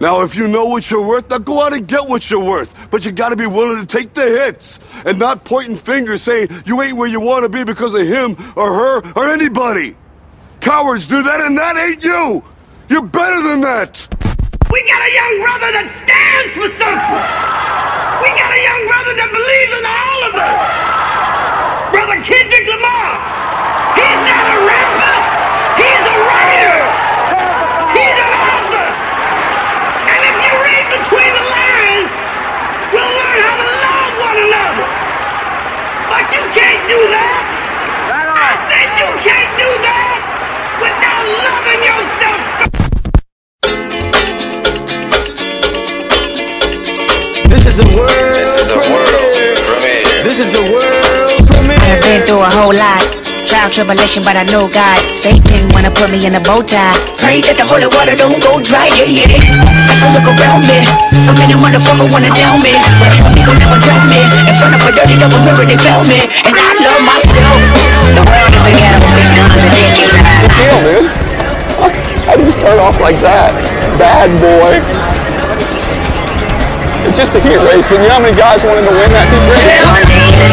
Now, if you know what you're worth, now go out and get what you're worth. But you gotta be willing to take the hits and not pointing fingers saying you ain't where you wanna be because of him or her or anybody. Cowards do that and that ain't you. You're better than that. We got a young brother that stands for. Is a world This is a world premiere. This is a world premiere. I have been through a whole lot. Trial, tribulation, but I know God. Satan wanna put me in a bow tie. Pray that the holy water don't go dry, yeah, yeah. As I look around me, so many motherfuckers wanna down me. But he gon' never drown me. In front of a dirty double mirror, they found me. And I love myself. The world is a ghetto, big guns and dick inside. Deal, man. How do you start off like that? Bad boy. It's just a heat race, but you know how many guys wanted to win that heat race? One day in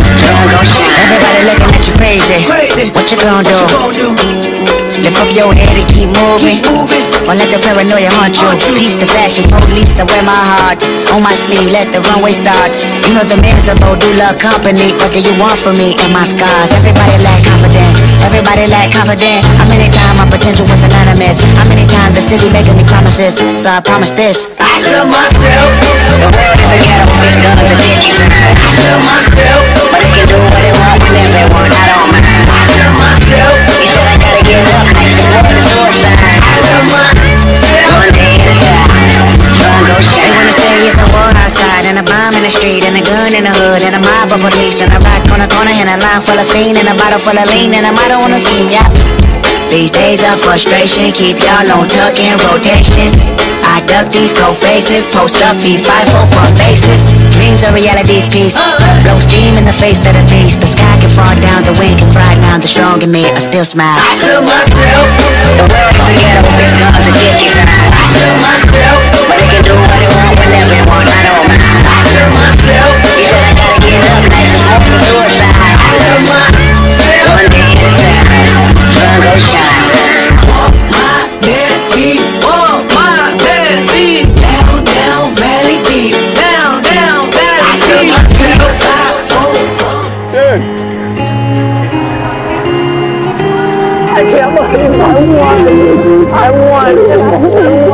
the sun gon' shine. Everybody looking at you crazy. What you gonna do? Lift up your head and keep moving. Or let the paranoia haunt you. Peace the fashion, police, I wear my heart on my sleeve. Let the runway start. You know the man's about do love company. What do you want from me and my scars? Everybody lack confident. Everybody lack confident. How many times my potential was anonymous? How many times the city making me promises? So I promise this. I love myself. The world is a ghetto, big guns and dick. I love myself. But they can do what they want whenever they want. I don't mind. I love myself. You said I gotta get up. I used to work the. I love myself. One wanna say it's a war outside and a bomb in the street and a gun in the hood and a mob of police and a rock on the corner and a line full of fiend and a bottle full of lean and a motto on the scheme. Yeah. These days of frustration keep y'all on tuck in rotation. I duck these cold faces, post up, feed five four from bases. Dreams are reality's piece. Blow steam in the face of the beast. The sky can fall down, the wind can cry down. The strong in me, I still smile. I love myself. I want